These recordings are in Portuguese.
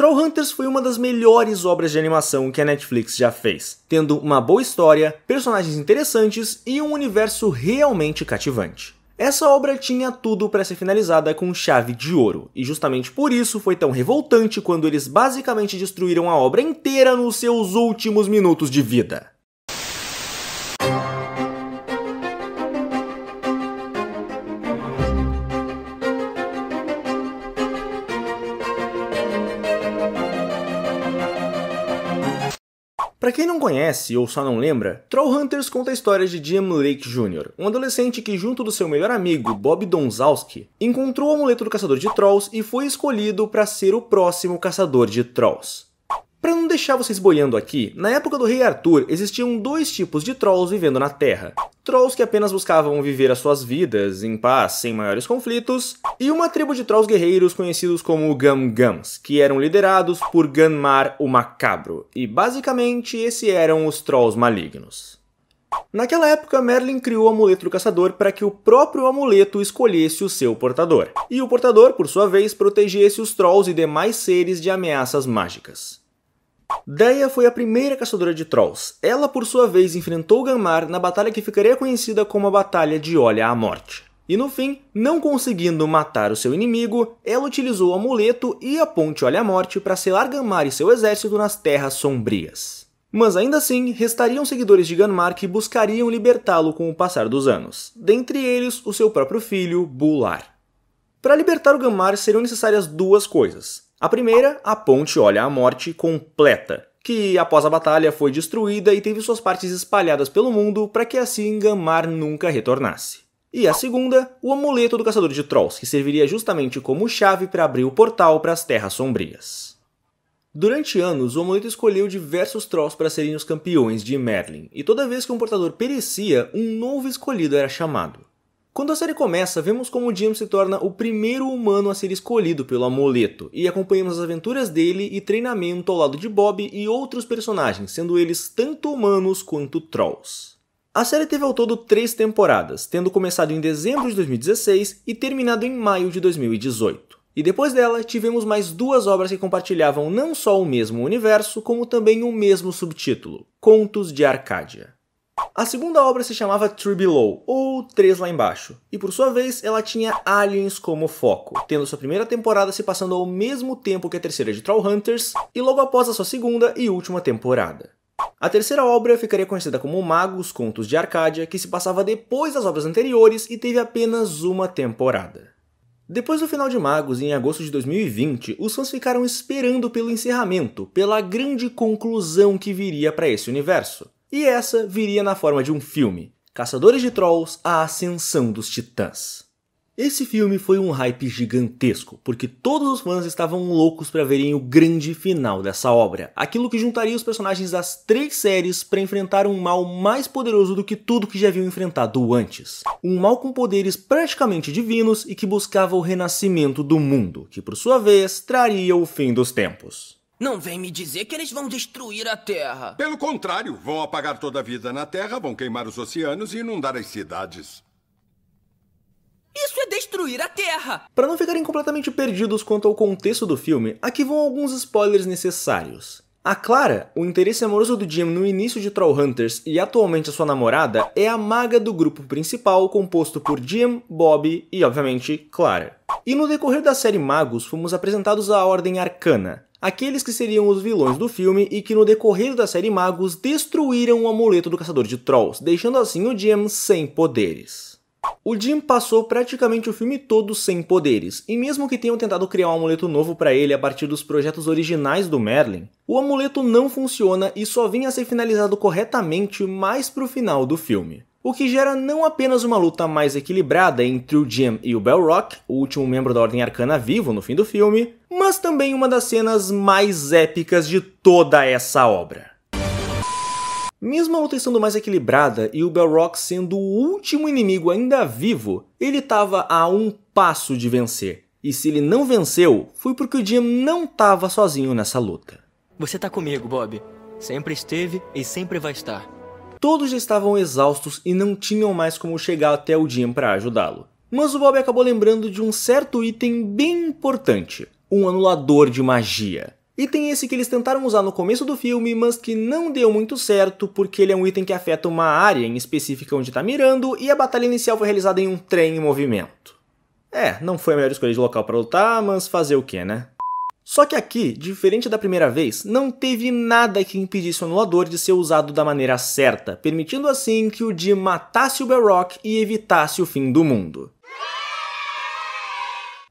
Trollhunters foi uma das melhores obras de animação que a Netflix já fez, tendo uma boa história, personagens interessantes e um universo realmente cativante. Essa obra tinha tudo para ser finalizada com chave de ouro, e justamente por isso foi tão revoltante quando eles basicamente destruíram a obra inteira nos seus últimos minutos de vida. Para quem não conhece ou só não lembra, Trollhunters conta a história de Jim Lake Jr., um adolescente que, junto do seu melhor amigo, Bob Donzowski, encontrou o amuleto do caçador de trolls e foi escolhido para ser o próximo caçador de trolls. Para não deixar vocês boiando aqui, na época do Rei Arthur existiam dois tipos de Trolls vivendo na Terra. Trolls que apenas buscavam viver as suas vidas em paz, sem maiores conflitos, e uma tribo de Trolls guerreiros conhecidos como Gum-Gums, que eram liderados por Gunmar o Macabro, e basicamente esses eram os Trolls malignos. Naquela época, Merlin criou o amuleto do caçador para que o próprio amuleto escolhesse o seu portador, e o portador, por sua vez, protegesse os Trolls e demais seres de ameaças mágicas. Deia foi a primeira caçadora de Trolls. Ela, por sua vez, enfrentou Ganmar na batalha que ficaria conhecida como a Batalha de Olha à Morte. E no fim, não conseguindo matar o seu inimigo, ela utilizou o amuleto e a ponte Olha à Morte para selar Ganmar e seu exército nas Terras Sombrias. Mas ainda assim, restariam seguidores de Ganmar que buscariam libertá-lo com o passar dos anos, dentre eles o seu próprio filho, Bular. Para libertar o Ganmar seriam necessárias duas coisas: a primeira, a ponte olha a morte completa, que após a batalha foi destruída e teve suas partes espalhadas pelo mundo para que assim Gamar nunca retornasse. E a segunda, o amuleto do caçador de trolls, que serviria justamente como chave para abrir o portal para as Terras Sombrias. Durante anos, o amuleto escolheu diversos trolls para serem os campeões de Merlin, e toda vez que um portador perecia, um novo escolhido era chamado. Quando a série começa, vemos como Jim se torna o primeiro humano a ser escolhido pelo amuleto, e acompanhamos as aventuras dele e treinamento ao lado de Bob e outros personagens, sendo eles tanto humanos quanto trolls. A série teve ao todo três temporadas, tendo começado em dezembro de 2016 e terminado em maio de 2018. E depois dela, tivemos mais duas obras que compartilhavam não só o mesmo universo, como também o mesmo subtítulo: Contos de Arcádia. A segunda obra se chamava Tree Below, ou Três Lá Embaixo, e por sua vez ela tinha aliens como foco, tendo sua primeira temporada se passando ao mesmo tempo que a terceira de Trollhunters, e logo após a sua segunda e última temporada. A terceira obra ficaria conhecida como Magos Contos de Arcádia, que se passava depois das obras anteriores e teve apenas uma temporada. Depois do final de Magos, em agosto de 2020, os fãs ficaram esperando pelo encerramento, pela grande conclusão que viria para esse universo. E essa viria na forma de um filme, Caçadores de Trolls: A Ascensão dos Titãs. Esse filme foi um hype gigantesco, porque todos os fãs estavam loucos para verem o grande final dessa obra, aquilo que juntaria os personagens das três séries para enfrentar um mal mais poderoso do que tudo que já haviam enfrentado antes. Um mal com poderes praticamente divinos e que buscava o renascimento do mundo, que por sua vez traria o fim dos tempos. Não vem me dizer que eles vão destruir a Terra. Pelo contrário, vão apagar toda a vida na Terra, vão queimar os oceanos e inundar as cidades. Isso é destruir a Terra! Para não ficarem completamente perdidos quanto ao contexto do filme, aqui vão alguns spoilers necessários. A Clara, o interesse amoroso do Jim no início de Trollhunters e atualmente a sua namorada, é a maga do grupo principal composto por Jim, Bob e, obviamente, Clara. E no decorrer da série Magos, fomos apresentados à Ordem Arcana, aqueles que seriam os vilões do filme e que no decorrer da série Magos destruíram o amuleto do caçador de trolls, deixando assim o Jim sem poderes. O Jim passou praticamente o filme todo sem poderes, e mesmo que tenham tentado criar um amuleto novo para ele a partir dos projetos originais do Merlin, o amuleto não funciona e só vinha a ser finalizado corretamente mais pro final do filme. O que gera não apenas uma luta mais equilibrada entre o Jim e o Belrock, o último membro da Ordem Arcana vivo no fim do filme, mas também uma das cenas mais épicas de toda essa obra. Mesmo a luta estando mais equilibrada e o Belrock sendo o último inimigo ainda vivo, ele estava a um passo de vencer. E se ele não venceu, foi porque o Jim não estava sozinho nessa luta. Você tá comigo, Bob. Sempre esteve e sempre vai estar. Todos estavam exaustos e não tinham mais como chegar até o Jim para ajudá-lo. Mas o Bob acabou lembrando de um certo item bem importante: um anulador de magia. Item esse que eles tentaram usar no começo do filme, mas que não deu muito certo, porque ele é um item que afeta uma área em específica onde está mirando, e a batalha inicial foi realizada em um trem em movimento. É, não foi a melhor escolha de local para lutar, mas fazer o que, né? Só que aqui, diferente da primeira vez, não teve nada que impedisse o anulador de ser usado da maneira certa, permitindo assim que o Jim matasse o Barrock e evitasse o fim do mundo.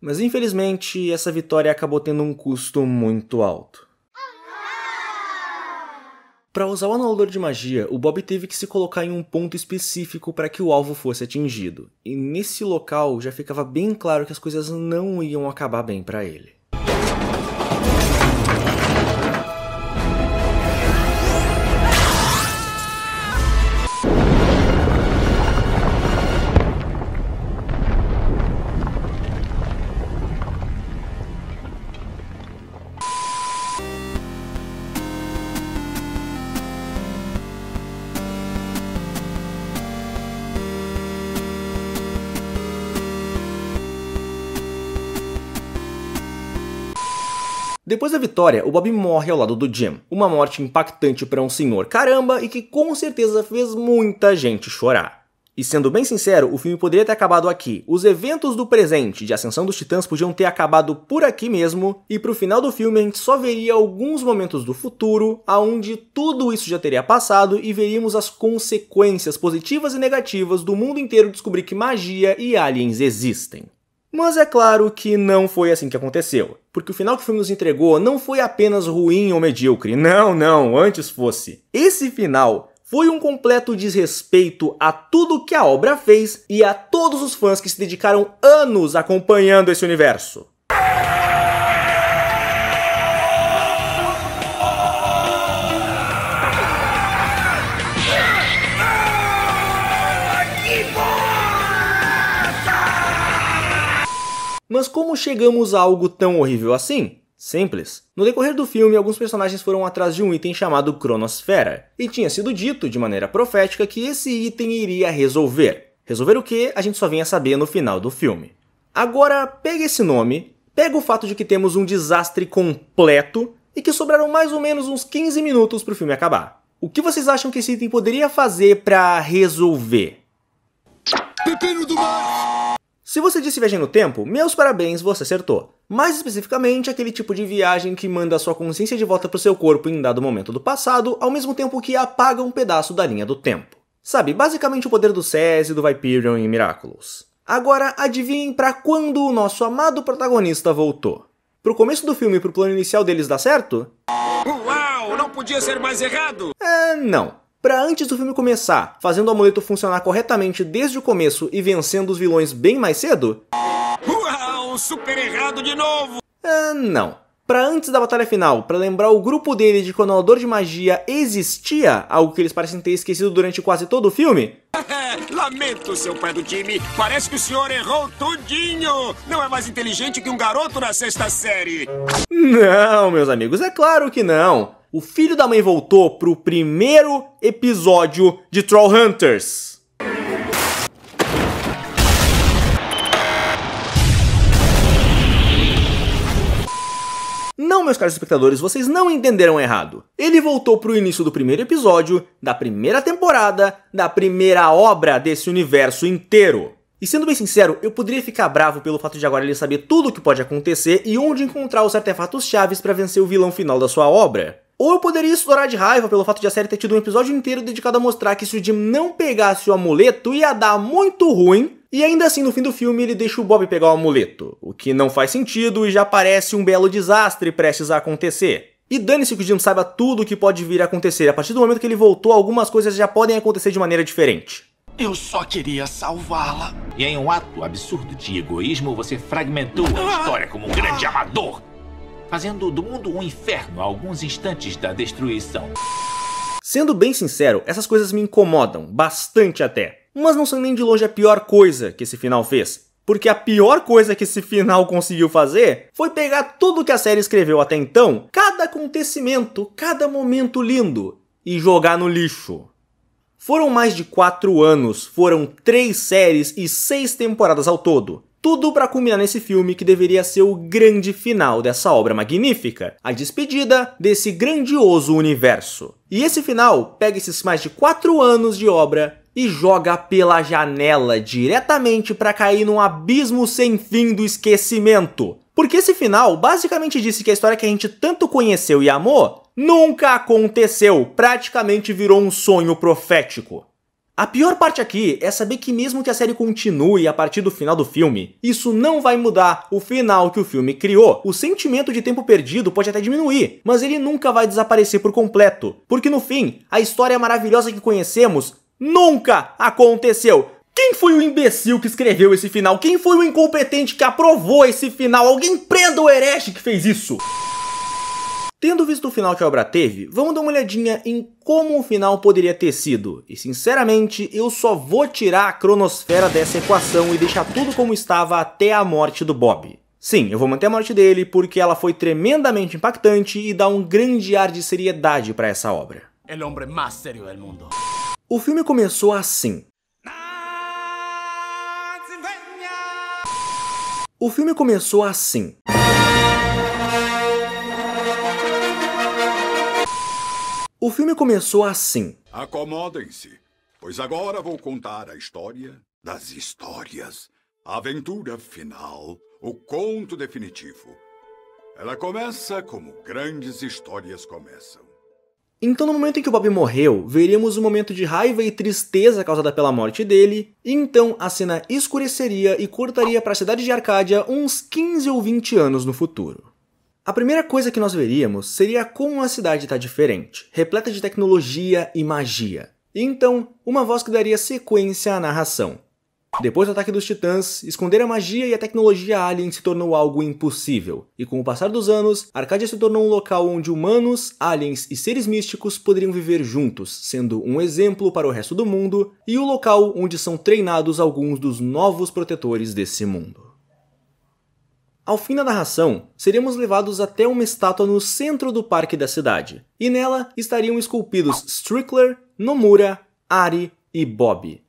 Mas infelizmente, essa vitória acabou tendo um custo muito alto. Para usar o anulador de magia, o Bob teve que se colocar em um ponto específico para que o alvo fosse atingido. E nesse local já ficava bem claro que as coisas não iam acabar bem para ele. Depois da vitória, o Bob morre ao lado do Jim, uma morte impactante para um senhor caramba e que com certeza fez muita gente chorar. E sendo bem sincero, o filme poderia ter acabado aqui. Os eventos do presente de Ascensão dos Titãs podiam ter acabado por aqui mesmo, e pro final do filme a gente só veria alguns momentos do futuro, aonde tudo isso já teria passado e veríamos as consequências positivas e negativas do mundo inteiro descobrir que magia e aliens existem. Mas é claro que não foi assim que aconteceu, porque o final que o filme nos entregou não foi apenas ruim ou medíocre, não, não, antes fosse. Esse final foi um completo desrespeito a tudo que a obra fez e a todos os fãs que se dedicaram anos acompanhando esse universo. Mas como chegamos a algo tão horrível assim? Simples. No decorrer do filme, alguns personagens foram atrás de um item chamado Cronosfera, e tinha sido dito de maneira profética que esse item iria resolver. Resolver o que a gente só vinha saber no final do filme. Agora, pega esse nome, pega o fato de que temos um desastre completo e que sobraram mais ou menos uns 15 minutos para o filme acabar. O que vocês acham que esse item poderia fazer para resolver? Pepino do mar! Se você disse viagem no tempo, meus parabéns, você acertou. Mais especificamente, aquele tipo de viagem que manda a sua consciência de volta para o seu corpo em dado momento do passado, ao mesmo tempo que apaga um pedaço da linha do tempo. Sabe, basicamente o poder do SES e do Viperion em Miraculous. Agora, adivinhem para quando o nosso amado protagonista voltou. Pro começo do filme e pro plano inicial deles dar certo? Uau, não podia ser mais errado! É, não. Para antes do filme começar, fazendo o amuleto funcionar corretamente desde o começo e vencendo os vilões bem mais cedo? Uau, super errado de novo! É, não. Para antes da batalha final, para lembrar o grupo dele de que o anulador de magia existia, algo que eles parecem ter esquecido durante quase todo o filme? Lamento, seu pai do time. Parece que o senhor errou tudinho. Não é mais inteligente que um garoto na sexta série. Não, meus amigos, é claro que não o filho da mãe voltou pro primeiro episódio de Trollhunters. Não, meus caros espectadores, vocês não entenderam errado. Ele voltou pro início do primeiro episódio, da primeira temporada, da primeira obra desse universo inteiro. E sendo bem sincero, eu poderia ficar bravo pelo fato de agora ele saber tudo o que pode acontecer e onde encontrar os artefatos chaves para vencer o vilão final da sua obra. Ou eu poderia estourar de raiva pelo fato de a série ter tido um episódio inteiro dedicado a mostrar que se o Jim não pegasse o amuleto ia dar muito ruim, e ainda assim no fim do filme ele deixa o Bob pegar o amuleto, o que não faz sentido e já parece um belo desastre prestes a acontecer. E dane-se que o Jim saiba tudo o que pode vir a acontecer, a partir do momento que ele voltou, algumas coisas já podem acontecer de maneira diferente. Eu só queria salvá-la. E em um ato absurdo de egoísmo, você fragmentou a história como um grande amador fazendo do mundo um inferno a alguns instantes da destruição. Sendo bem sincero, essas coisas me incomodam, bastante até. Mas não são nem de longe a pior coisa que esse final fez. Porque a pior coisa que esse final conseguiu fazer foi pegar tudo que a série escreveu até então, cada acontecimento, cada momento lindo, e jogar no lixo. Foram mais de quatro anos, foram três séries e seis temporadas ao todo. Tudo para culminar nesse filme que deveria ser o grande final dessa obra magnífica, a despedida desse grandioso universo. E esse final pega esses mais de 4 anos de obra e joga pela janela diretamente para cair num abismo sem fim do esquecimento. Porque esse final basicamente disse que a história que a gente tanto conheceu e amou nunca aconteceu, praticamente virou um sonho profético. A pior parte aqui é saber que mesmo que a série continue a partir do final do filme, isso não vai mudar o final que o filme criou. O sentimento de tempo perdido pode até diminuir, mas ele nunca vai desaparecer por completo, porque no fim, a história maravilhosa que conhecemos nunca aconteceu. Quem foi o imbecil que escreveu esse final? Quem foi o incompetente que aprovou esse final? Alguém prenda o herege que fez isso! Tendo visto o final que a obra teve, vamos dar uma olhadinha em como o final poderia ter sido. E sinceramente, eu só vou tirar a cronosfera dessa equação e deixar tudo como estava até a morte do Bob. Sim, eu vou manter a morte dele porque ela foi tremendamente impactante e dá um grande ar de seriedade para essa obra. El hombre más serio del mundo. O filme começou assim. O filme começou assim. O filme começou assim. Acomodem-se, pois agora vou contar a história das histórias. A aventura final, o conto definitivo. Ela começa como grandes histórias começam. Então, no momento em que o Bob morreu, veríamos um momento de raiva e tristeza causada pela morte dele, e então a cena escureceria e cortaria para a cidade de Arcádia uns 15 ou 20 anos no futuro. A primeira coisa que nós veríamos seria como a cidade está diferente, repleta de tecnologia e magia. E então, uma voz que daria sequência à narração. Depois do ataque dos titãs, esconder a magia e a tecnologia alien se tornou algo impossível, e com o passar dos anos, Arcadia se tornou um local onde humanos, aliens e seres místicos poderiam viver juntos, sendo um exemplo para o resto do mundo e o local onde são treinados alguns dos novos protetores desse mundo. Ao fim da narração, seríamos levados até uma estátua no centro do parque da cidade, e nela estariam esculpidos Strickler, Nomura, Ari e Bob.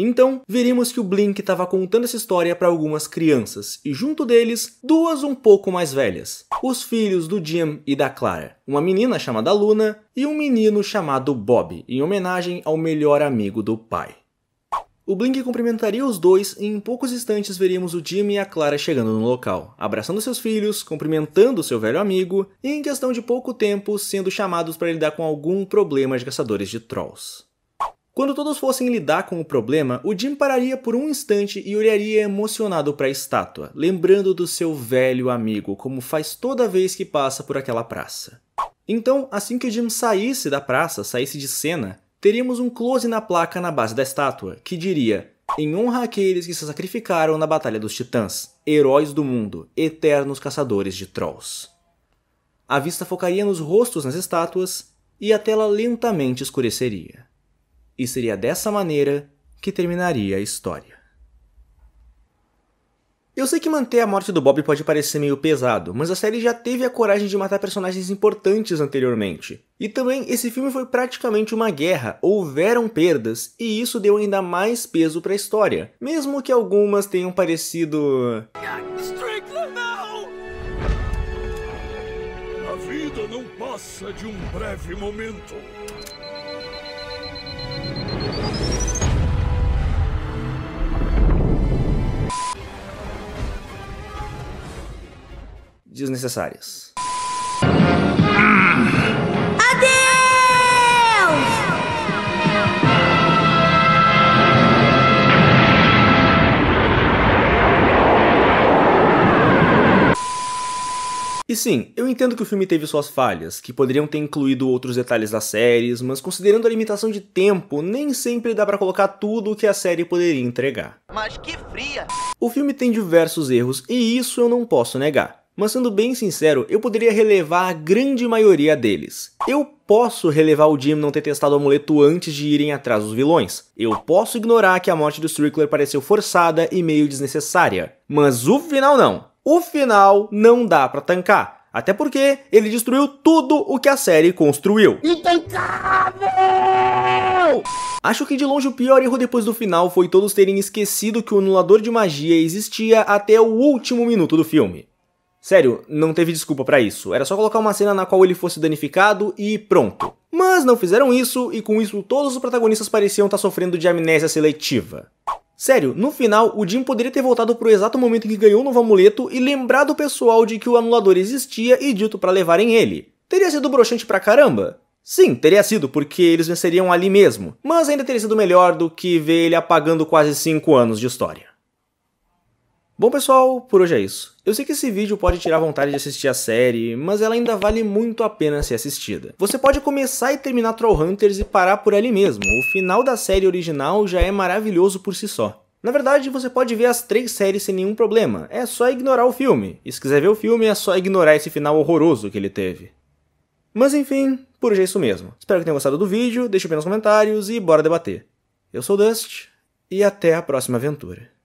Então, veríamos que o Blink estava contando essa história para algumas crianças, e junto deles, duas um pouco mais velhas, os filhos do Jim e da Clara, uma menina chamada Luna e um menino chamado Bob, em homenagem ao melhor amigo do pai. O Blink cumprimentaria os dois e em poucos instantes veríamos o Jimmy e a Clara chegando no local, abraçando seus filhos, cumprimentando seu velho amigo e em questão de pouco tempo sendo chamados para lidar com algum problema de caçadores de trolls. Quando todos fossem lidar com o problema, o Jim pararia por um instante e olharia emocionado para a estátua, lembrando do seu velho amigo, como faz toda vez que passa por aquela praça. Então, assim que o Jim saísse da praça, saísse de cena, teríamos um close na placa na base da estátua, que diria: Em honra àqueles que se sacrificaram na Batalha dos Titãs, heróis do mundo, eternos caçadores de trolls. A vista focaria nos rostos nas estátuas e a tela lentamente escureceria. E seria dessa maneira que terminaria a história. Eu sei que manter a morte do Bob pode parecer meio pesado, mas a série já teve a coragem de matar personagens importantes anteriormente. E também esse filme foi praticamente uma guerra, houveram perdas, e isso deu ainda mais peso para a história, mesmo que algumas tenham parecido. A vida não passa de um breve momento. Desnecessárias. E sim, eu entendo que o filme teve suas falhas, que poderiam ter incluído outros detalhes das séries, mas considerando a limitação de tempo, nem sempre dá para colocar tudo o que a série poderia entregar. Mas que fria! O filme tem diversos erros e isso eu não posso negar. Mas sendo bem sincero, eu poderia relevar a grande maioria deles. Eu posso relevar o Jim não ter testado o amuleto antes de irem atrás dos vilões. Eu posso ignorar que a morte do Strickler pareceu forçada e meio desnecessária. Mas o final não. O final não dá pra tancar. Até porque ele destruiu tudo o que a série construiu. Intancável! Acho que de longe o pior erro depois do final foi todos terem esquecido que o anulador de magia existia até o último minuto do filme. Sério, não teve desculpa para isso. Era só colocar uma cena na qual ele fosse danificado e pronto. Mas não fizeram isso e com isso todos os protagonistas pareciam estar sofrendo de amnésia seletiva. Sério, no final, o Jim poderia ter voltado pro exato momento em que ganhou o novo amuleto e lembrado o pessoal de que o anulador existia e dito para levarem ele. Teria sido broxante pra caramba? Sim, teria sido, porque eles venceriam ali mesmo, mas ainda teria sido melhor do que ver ele apagando quase 5 anos de história. Bom pessoal, por hoje é isso. Eu sei que esse vídeo pode tirar vontade de assistir a série, mas ela ainda vale muito a pena ser assistida. Você pode começar e terminar Trollhunters e parar por ali mesmo, o final da série original já é maravilhoso por si só. Na verdade, você pode ver as três séries sem nenhum problema, é só ignorar o filme, e se quiser ver o filme é só ignorar esse final horroroso que ele teve. Mas enfim, por hoje é isso mesmo. Espero que tenham gostado do vídeo, deixe bem nos comentários e bora debater. Eu sou o Dust, e até a próxima aventura.